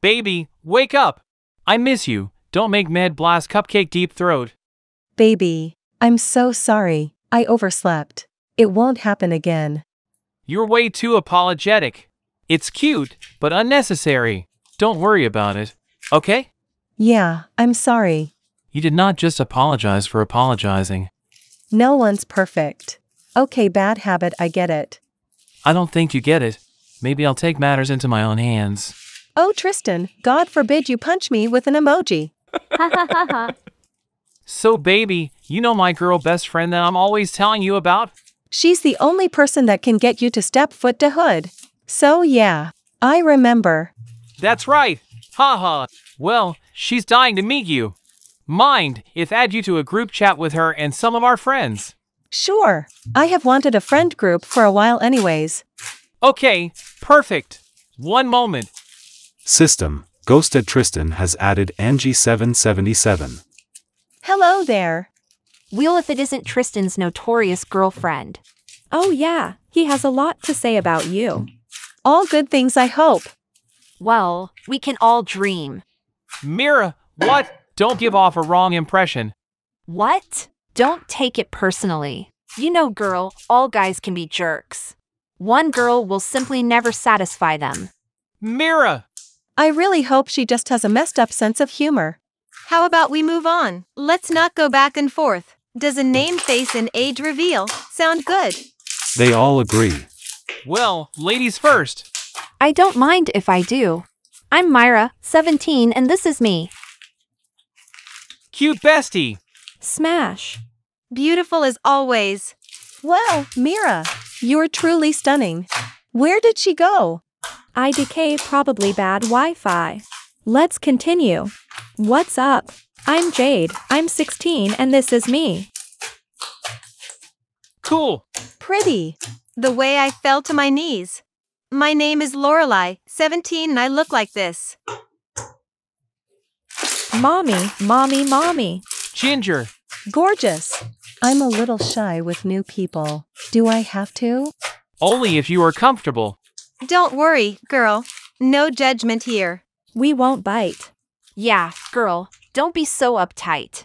Baby, wake up. I miss you. Don't make Med Blast Cupcake deep throat. Baby, I'm so sorry, I overslept. It won't happen again. You're way too apologetic. It's cute, but unnecessary. Don't worry about it. Okay? Yeah, I'm sorry. You did not just apologize for apologizing. No one's perfect. Okay, bad habit, I get it. I don't think you get it. Maybe I'll take matters into my own hands. Oh, Tristan, God forbid you punch me with an emoji. Ha ha ha ha. So, baby, you know my girl best friend that I'm always telling you about? She's the only person that can get you to step foot to hood. So, yeah, I remember. That's right. Haha. Well, she's dying to meet you. Mind if add you to a group chat with her and some of our friends. Sure, I have wanted a friend group for a while, anyways. Okay, perfect. One moment. System. Ghosted Tristan has added Angie777. Hello there. Wheel if it isn't Tristan's notorious girlfriend. Oh, yeah, he has a lot to say about you. All good things, I hope. Well, we can all dream. Mira, what? Don't give off a wrong impression. What? Don't take it personally. You know, girl, all guys can be jerks. One girl will simply never satisfy them. Mira! I really hope she just has a messed up sense of humor. How about we move on? Let's not go back and forth. Does a name, face, and age reveal sound good? They all agree. Well, ladies first. I don't mind if I do. I'm Myra, 17, and this is me. Cute bestie. Smash. Beautiful as always. Well, Mira, you're truly stunning. Where did she go? IDK probably bad Wi Fi. Let's continue. What's up? I'm Jade, I'm 16, and this is me. Cool. Pretty. The way I fell to my knees. My name is Lorelai, 17, and I look like this. Mommy, mommy, mommy. Ginger. Gorgeous. I'm a little shy with new people. Do I have to? Only if you are comfortable. Don't worry, girl. No judgment here. We won't bite. Yeah, girl, don't be so uptight.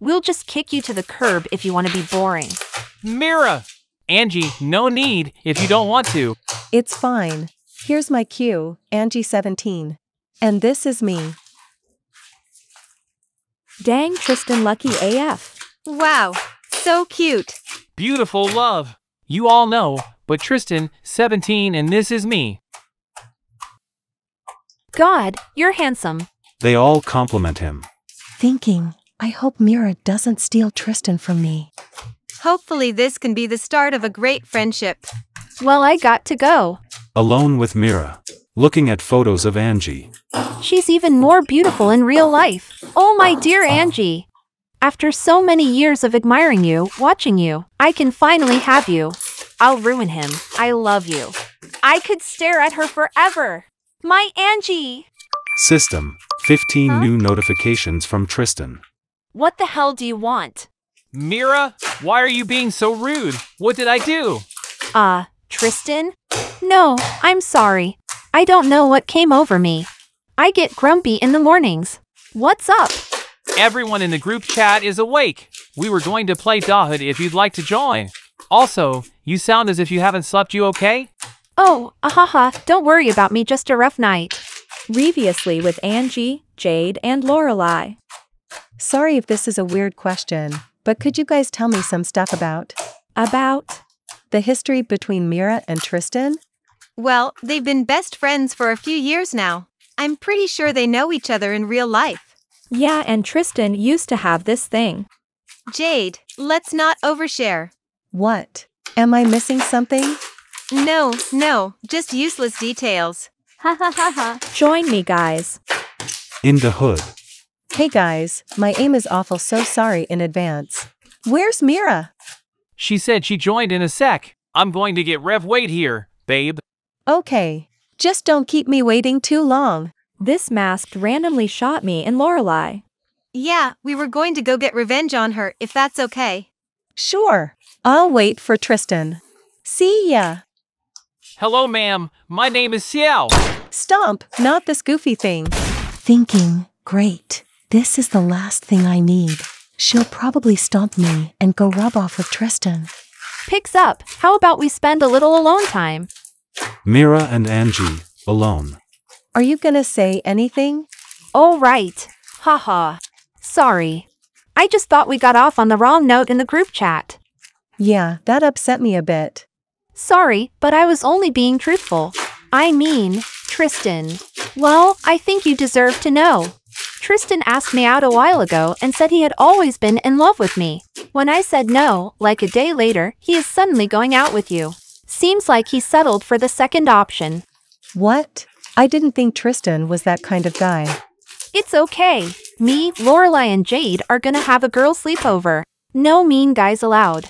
We'll just kick you to the curb if you want to be boring. Mira! Angie, no need if you don't want to. It's fine. Here's my cue, Angie17. And this is me. Dang, Tristan lucky AF. Wow, so cute. Beautiful love. You all know, but Tristan, 17, and this is me. God, you're handsome. They all compliment him. Thinking, I hope Mira doesn't steal Tristan from me. Hopefully, this can be the start of a great friendship. Well, I got to go. Alone with Mira. Looking at photos of Angie. She's even more beautiful in real life. Oh, my dear Angie. After so many years of admiring you, watching you, I can finally have you. I'll ruin him. I love you. I could stare at her forever. My Angie! System. 15 new notifications from Tristan. What the hell do you want? Mira, why are you being so rude? What did I do? Uh, Tristan? No, I'm sorry. I don't know what came over me. I get grumpy in the mornings. What's up? Everyone in the group chat is awake. We were going to play Da Hood if you'd like to join. Also, you sound as if you haven't slept. You okay? Oh, ahaha, don't worry about me, just a rough night. Previously with Angie, Jade, and Lorelai. Sorry if this is a weird question, but could you guys tell me some stuff about About. the history between Mira and Tristan? Well, they've been best friends for a few years now. I'm pretty sure they know each other in real life. Yeah, and Tristan used to have this thing. Jade, let's not overshare. What? Am I missing something? No, no, just useless details. Ha ha ha ha. Join me, guys. In the hood. Hey guys, my aim is awful, so sorry in advance. Where's Mira? She said she joined in a sec. I'm going to get Rev Wait here, babe. Okay. Just don't keep me waiting too long. This masked randomly shot me and Lorelai. Yeah, we were going to go get revenge on her, if that's okay. Sure. I'll wait for Tristan. See ya. Hello, ma'am. My name is Xiao. Stomp, not this goofy thing. Thinking, great. This is the last thing I need. She'll probably stomp me and go rub off with Tristan. Picks up. How about we spend a little alone time? Mira and Angie, alone. Are you gonna say anything? Oh, right. Haha. Sorry. I just thought we got off on the wrong note in the group chat. Yeah, that upset me a bit. Sorry, but I was only being truthful. I mean, Tristan. Well, I think you deserve to know. Tristan asked me out a while ago and said he had always been in love with me. When I said no, like a day later, he is suddenly going out with you. Seems like he settled for the second option. What? I didn't think Tristan was that kind of guy. It's okay. Me, Lorelai, and Jade are gonna have a girl sleepover. No mean guys allowed.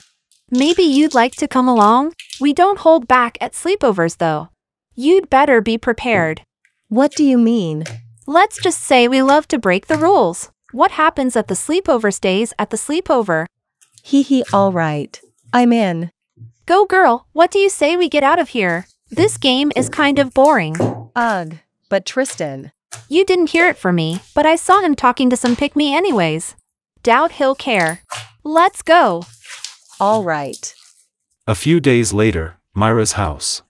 Maybe you'd like to come along? We don't hold back at sleepovers though. You'd better be prepared. What do you mean? Let's just say we love to break the rules. What happens at the sleepover stays at the sleepover. Hee hee, alright. I'm in. Go girl, what do you say we get out of here? This game is kind of boring. Ugh, but Tristan. You didn't hear it from me, but I saw him talking to some pick me anyways. Doubt he'll care. Let's go. Alright. A few days later, Myra's house.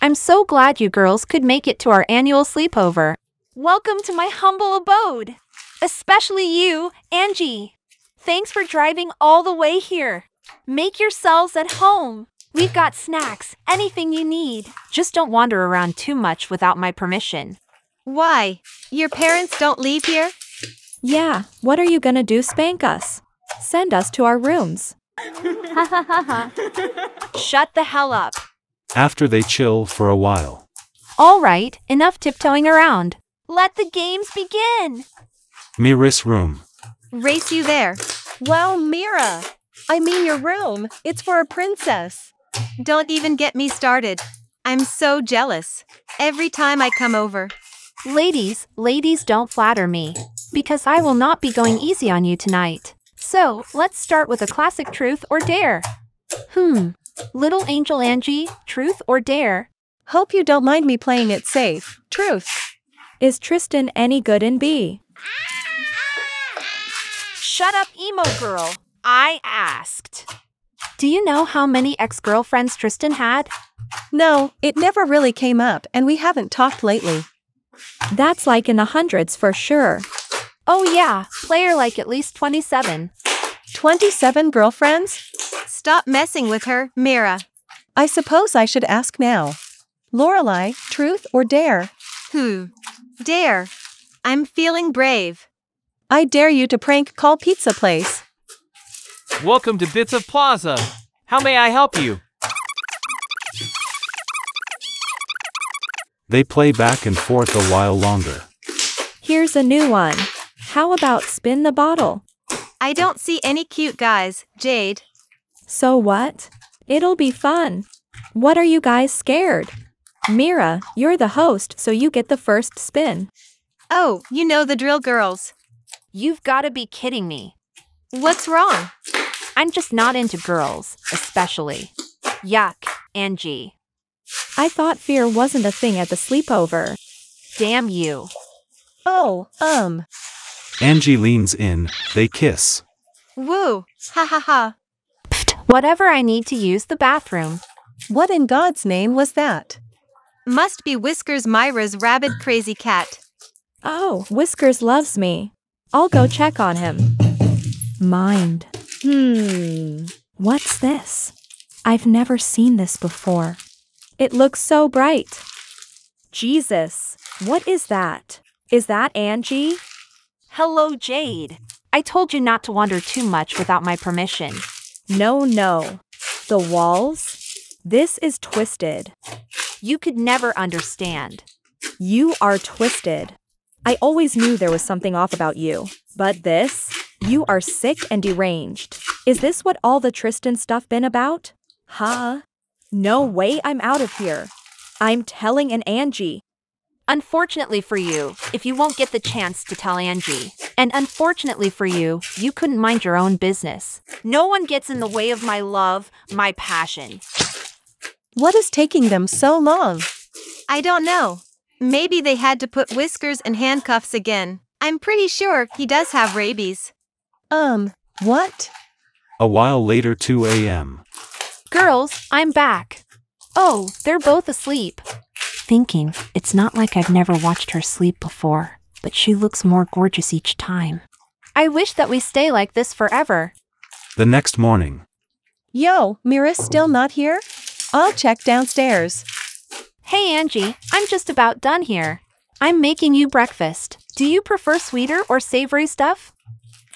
I'm so glad you girls could make it to our annual sleepover. Welcome to my humble abode. Especially you, Angie. Thanks for driving all the way here. Make yourselves at home. We've got snacks, anything you need. Just don't wander around too much without my permission. Why? Your parents don't leave here? Yeah, what are you gonna do? Spank us? Send us to our rooms. Shut the hell up. After they chill for a while. All right, enough tiptoeing around. Let the games begin. Mira's room. Race you there. Well, Mira! I mean your room. It's for a princess. Don't even get me started. I'm so jealous. Every time I come over. Ladies, ladies don't flatter me. Because I will not be going easy on you tonight. So, let's start with a classic truth or dare. Hmm. Little Angel Angie, truth or dare? Hope you don't mind me playing it safe. Truth. Is Tristan any good in B? Shut up, emo girl. I asked. Do you know how many ex girlfriends Tristan had? No, it never really came up, and we haven't talked lately. That's like in the hundreds for sure. Oh, yeah, player like at least 27. 27 girlfriends? Stop messing with her, Mira. I suppose I should ask now. Lorelai, truth or dare? Hmm. Dare. I'm feeling brave. I dare you to prank call pizza place. Welcome to Bits of Plaza. How may I help you? They play back and forth a while longer. Here's a new one. How about spin the bottle? I don't see any cute guys, Jade. So what? It'll be fun. What are you guys scared? Mira, you're the host, so you get the first spin. Oh, you know the drill, girls. You've gotta be kidding me. What's wrong? I'm just not into girls, especially. Yuck, Angie. I thought fear wasn't a thing at the sleepover. Damn you. Oh, um. Angie leans in, they kiss. Woo. Ha ha ha. Pfft, whatever I need to use the bathroom. What in God's name was that? Must be Whiskers Myra's rabid crazy cat. Oh, Whiskers loves me. I'll go check on him. Mind. Hmm. What's this? I've never seen this before. It looks so bright. Jesus, what is that? Is that Angie? Hello, Jade. I told you not to wander too much without my permission. No, no. The walls? This is twisted. You could never understand. You are twisted. I always knew there was something off about you. But this? You are sick and deranged. Is this what all the Tristan stuff been about? Huh? No way I'm out of here. I'm telling an Angie. Unfortunately for you, if you won't get the chance to tell Angie. And unfortunately for you, you couldn't mind your own business. No one gets in the way of my love, my passion. What is taking them so long? I don't know. Maybe they had to put whiskers and handcuffs again. I'm pretty sure he does have rabies. Um, what? A while later 2 a.m. Girls, I'm back. Oh, they're both asleep. Thinking, it's not like I've never watched her sleep before, but she looks more gorgeous each time. I wish that we stay like this forever. The next morning. Yo, Mira's still not here? I'll check downstairs. Hey Angie, I'm just about done here. I'm making you breakfast. Do you prefer sweeter or savory stuff?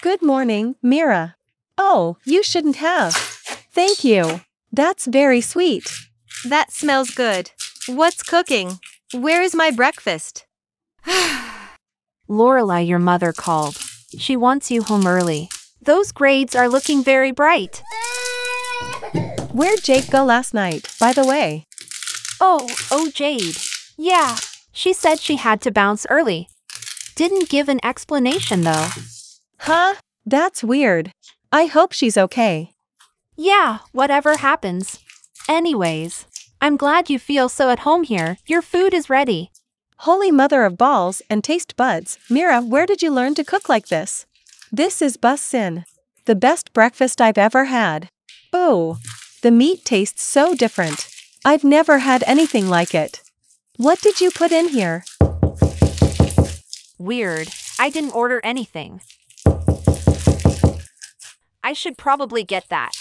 Good morning, Mira. Oh, you shouldn't have. Thank you. That's very sweet. That smells good. What's cooking? Where is my breakfast? Lorelai, your mother called. She wants you home early. Those grades are looking very bright. Where'd Jake go last night, by the way? Oh, oh, Jade. Yeah, she said she had to bounce early. Didn't give an explanation though. Huh? That's weird. I hope she's okay. Yeah, whatever happens. Anyways, I'm glad you feel so at home here. Your food is ready. Holy mother of balls and taste buds, Mira, where did you learn to cook like this? This is bus sin. The best breakfast I've ever had. Ooh, the meat tastes so different. I've never had anything like it. What did you put in here? Weird. I didn't order anything. I should probably get that.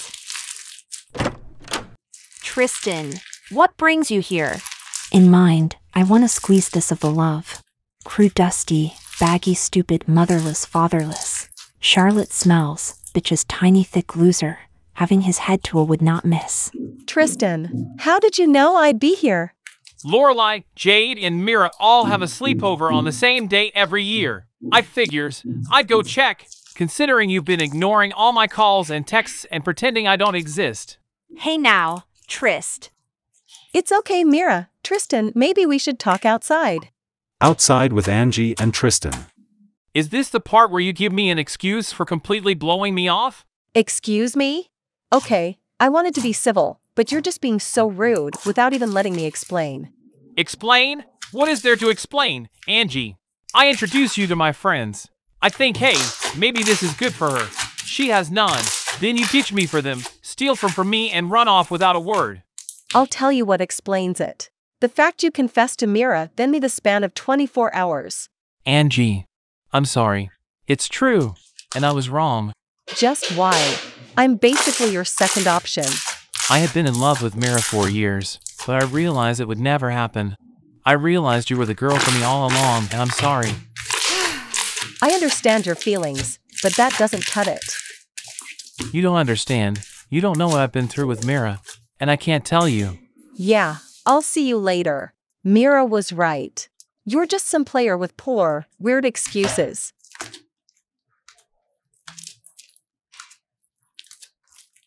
Tristan, what brings you here? In mind, I want to squeeze this of the love. Crude, dusty, baggy, stupid, motherless, fatherless. Charlotte smells, bitch's tiny, thick loser, having his head tool would not miss. Tristan, how did you know I'd be here? Lorelai, Jade, and Mira all have a sleepover on the same day every year. I figures I'd go check, considering you've been ignoring all my calls and texts and pretending I don't exist. Hey now, Trist. It's okay, Mira. Tristan, maybe we should talk outside. Outside with Angie and Tristan. Is this the part where you give me an excuse for completely blowing me off? Excuse me? Okay, I wanted to be civil, but you're just being so rude without even letting me explain. Explain? What is there to explain, Angie? I introduce you to my friends. I think, hey, maybe this is good for her. She has none. Then you teach me for them, steal from from me, and run off without a word. I'll tell you what explains it. The fact you confessed to Mira then me the span of 24 hours. Angie, I'm sorry. It's true, and I was wrong. Just why? I'm basically your second option. I had been in love with Mira for years, but I realized it would never happen. I realized you were the girl for me all along, and I'm sorry. I understand your feelings, but that doesn't cut it. You don't understand. You don't know what I've been through with Mira, and I can't tell you. Yeah, I'll see you later. Mira was right. You're just some player with poor, weird excuses.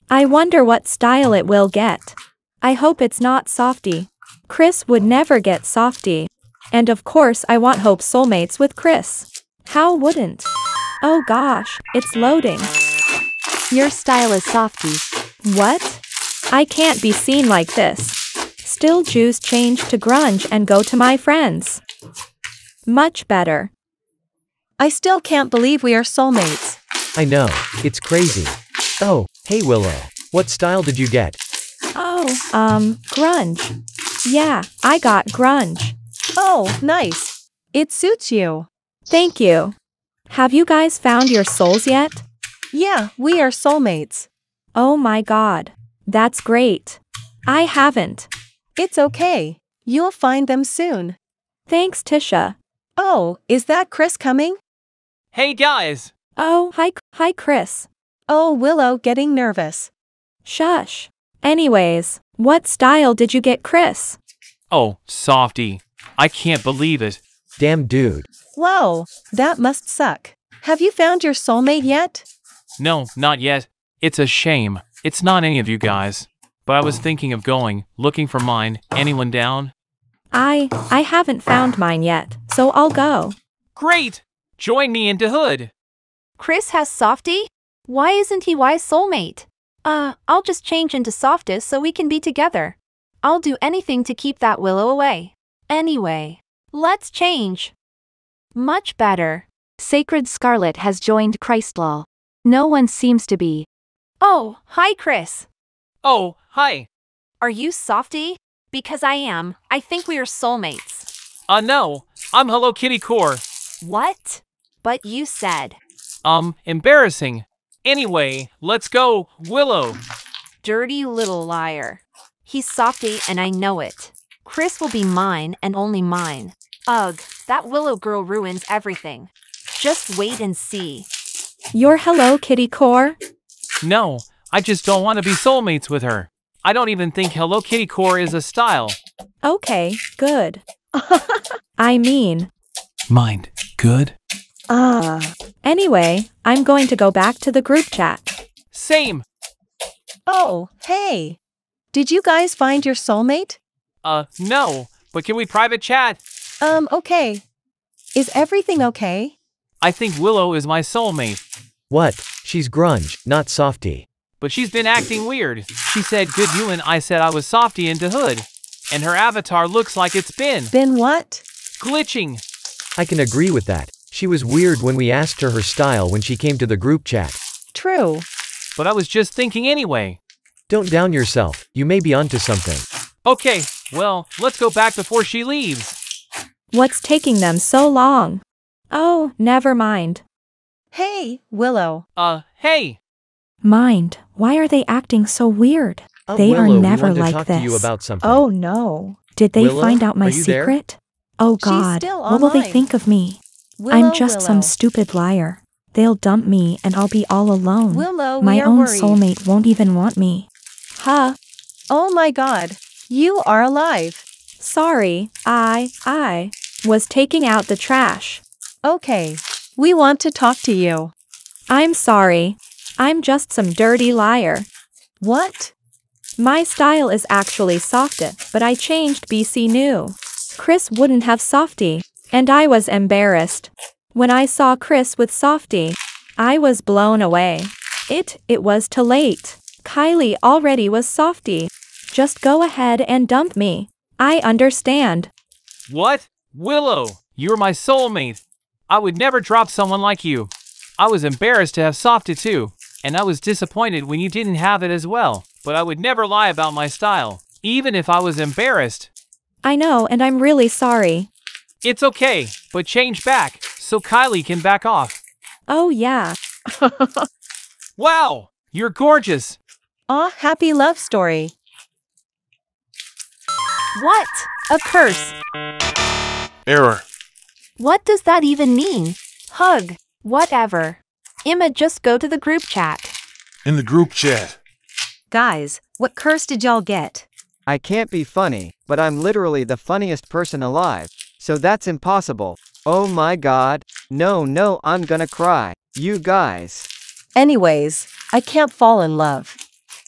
I wonder what style it will get. I hope it's not softy. Chris would never get softy. And of course I want Hope soulmates with Chris. How wouldn't? Oh gosh, it's loading. Your style is softy. What? I can't be seen like this. Still Jews change to grunge and go to my friends. Much better. I still can't believe we are soulmates. I know, it's crazy. Oh, hey Willow, what style did you get? Oh, um, grunge. Yeah, I got grunge. Oh, nice. It suits you. Thank you. Have you guys found your souls yet? Yeah, we are soulmates. Oh my god. That's great. I haven't. It's okay. You'll find them soon. Thanks, Tisha. Oh, is that Chris coming? Hey guys! Oh, hi, hi, Chris. Oh, Willow getting nervous. Shush. Anyways, what style did you get, Chris? Oh, softy. I can't believe it. Damn dude. Whoa, that must suck. Have you found your soulmate yet? No, not yet. It's a shame. It's not any of you guys. But I was thinking of going, looking for mine. Anyone down? I, I haven't found mine yet, so I'll go. Great! Join me into Hood. Chris has softy? Why isn't he wise soulmate? Uh, I'll just change into softest so we can be together. I'll do anything to keep that willow away. Anyway, Let's change. Much better. Sacred Scarlet has joined Christlaw. No one seems to be. Oh, hi, Chris. Oh, hi. Are you softy? Because I am. I think we are soulmates. Uh, no. I'm Hello Kitty Core. What? But you said. Um, embarrassing. Anyway, let's go, Willow. Dirty little liar. He's softy and I know it. Chris will be mine and only mine. Ugh, that Willow girl ruins everything. Just wait and see. Your Hello Kitty core? No, I just don't want to be soulmates with her. I don't even think Hello Kitty Core is a style. Okay, good. I mean, Mind, good? Ah. anyway, I'm going to go back to the group chat. Same. Oh, hey. Did you guys find your soulmate? Uh, no. But can we private chat? Um, okay. Is everything okay? I think Willow is my soulmate. What? She's grunge, not softy. But she's been acting weird. She said good you and I said I was softy into hood. And her avatar looks like it's been Been what? glitching. I can agree with that. She was weird when we asked her her style when she came to the group chat. True. But I was just thinking anyway. Don't down yourself, you may be onto something. Okay, well, let's go back before she leaves. What's taking them so long? Oh, never mind. Hey, Willow. Uh, hey. Mind, why are they acting so weird? Uh, They are Willow, we never to like talk to you this. about something. Oh no. Did they Willow, find out my are you there? secret? Oh She's god, still what will they think of me? Willow, I'm just Willow. some stupid liar. They'll dump me and I'll be all alone. Willow, we my are own worried. soulmate won't even want me. Ha, Oh my god. You are alive. sorry, I, I was taking out the trash. Okay. We want to talk to you. I'm sorry. I'm just some dirty liar. What? My style is actually softy, but I changed BC new. Chris wouldn't have softy, and I was embarrassed. When I saw Chris with softy, I was blown away. It, it was too late. Kylie already was softy. Just go ahead and dump me. I understand. What? Willow, you're my soulmate. I would never drop someone like you. I was embarrassed to have Softy too, and I was disappointed when you didn't have it as well. But I would never lie about my style, even if I was embarrassed. I know, and I'm really sorry. It's okay, but change back so Kylie can back off. Oh yeah. Wow, you're gorgeous. Aw, happy love story. What? A curse. Error. What does that even mean? Hug. Whatever. Emma, just go to the group chat. In the group chat. Guys, what curse did y'all get? I can't be funny, but I'm literally the funniest person alive. So that's impossible. Oh my god. No, no, I'm gonna cry. You guys. Anyways, I can't fall in love.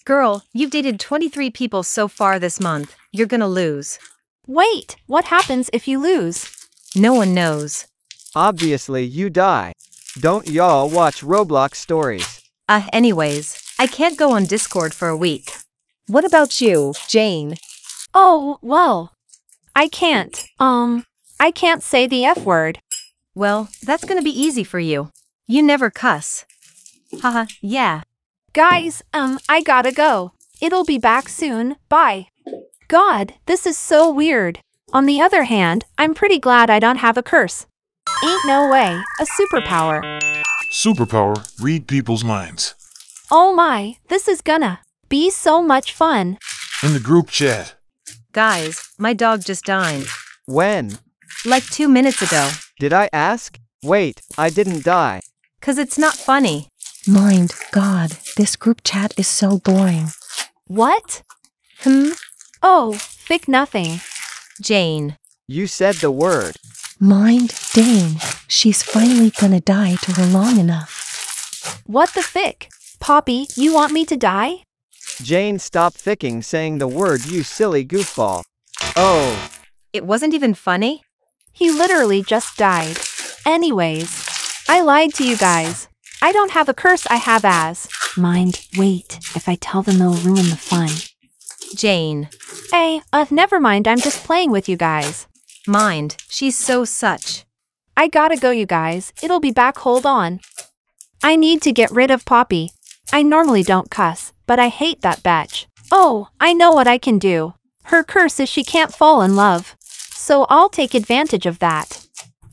Girl, you've dated 23 people so far this month. You're gonna lose. Wait, what happens if you lose? No one knows. Obviously, you die. Don't y'all watch Roblox stories. Uh, anyways, I can't go on Discord for a week. What about you, Jane? Oh, well. I can't. Um, I can't say the F word. Well, that's gonna be easy for you. You never cuss. Haha, yeah. Guys, um, I gotta go. It'll be back soon. Bye. God, this is so weird. On the other hand, I'm pretty glad I don't have a curse. Ain't no way, a superpower. Superpower. Read people's minds. Oh my, this is gonna be so much fun. In the group chat. Guys, my dog just died. When? Like two minutes ago. Did I ask? Wait, I didn't die. Cause it's not funny. Mind, God, this group chat is so boring. What? Hmm? Oh, fic nothing. Jane. You said the word. Mind, Dane. She's finally gonna die to her long enough. What the fic? Poppy, you want me to die? Jane, stop ficking saying the word, you silly goofball. Oh, It wasn't even funny? He literally just died. Anyways, I lied to you guys. I don't have a curse I have as. Mind, wait. If I tell them they'll ruin the fun. Jane. Hey, uh, never mind, I'm just playing with you guys. Mind, she's so such. I gotta go, you guys. It'll be back. Hold on. I need to get rid of Poppy. I normally don't cuss, but I hate that bitch. Oh, I know what I can do. Her curse is she can't fall in love. So I'll take advantage of that.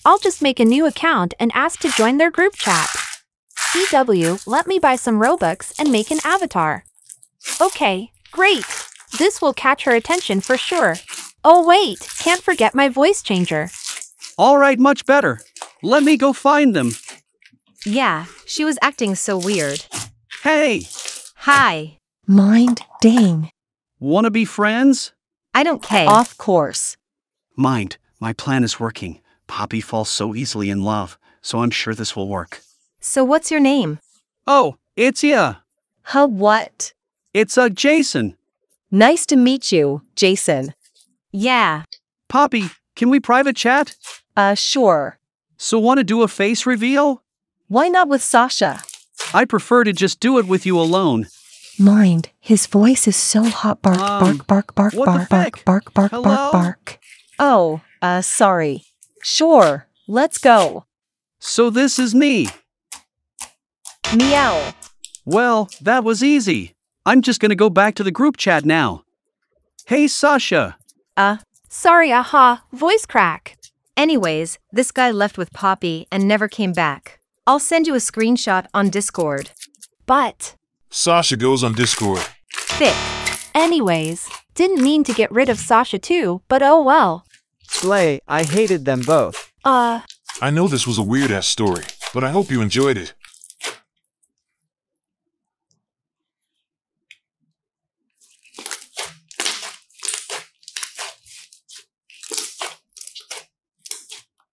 I'll just make a new account and ask to join their group chat. EW, let me buy some Robux and make an avatar. Okay, great. This will catch her attention for sure. Oh wait, can't forget my voice changer. All right, much better. Let me go find them. Yeah, she was acting so weird. Hey, Hi. Mind, dang. wanna be friends? I don't care. Off course. Mind, my plan is working. Poppy falls so easily in love, so I'm sure this will work. So what's your name? Oh, it's ya. Huh, what? It's uh, Jason. Nice to meet you, Jason. Yeah. Poppy, can we private chat? Uh, sure. So wanna do a face reveal? Why not with Sasha? I prefer to just do it with you alone. Mind, his voice is so hot. Bark, Um, bark, bark, bark, bark, bark, bark, bark, Hello? bark, bark. Oh, uh, sorry. Sure, let's go. So this is me. Meow. Well, that was easy. I'm just gonna go back to the group chat now. Hey, Sasha. Uh, Sorry, aha, voice crack. anyways, this guy left with Poppy and never came back. I'll send you a screenshot on Discord. But, Sasha goes on Discord. Thick. anyways, didn't mean to get rid of Sasha too, but oh well. Slay, I hated them both. Uh, I know this was a weird ass story, but I hope you enjoyed it.